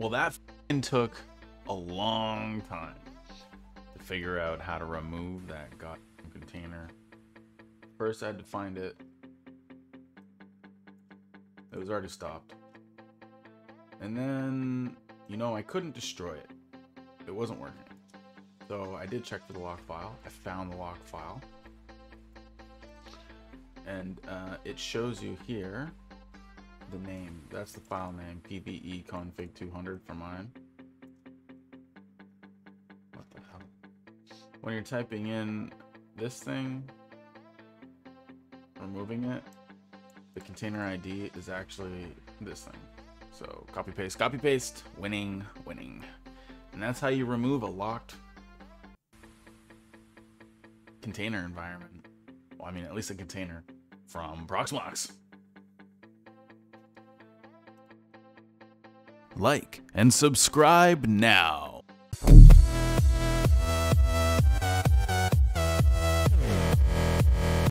Well, that took a long time to figure out how to remove that god container. First, I had to find it. It was already stopped. And then, you know, I couldn't destroy it. It wasn't working. So I did check for the lock file. I found the lock file. And uh, it shows you here the name. That's the file name, pve config 200 for mine. What the hell? When you're typing in this thing, removing it, the container ID is actually this thing. So copy paste, copy paste, winning, winning. And that's how you remove a locked container environment. Well, I mean, at least a container from Proxmox. Like and subscribe now.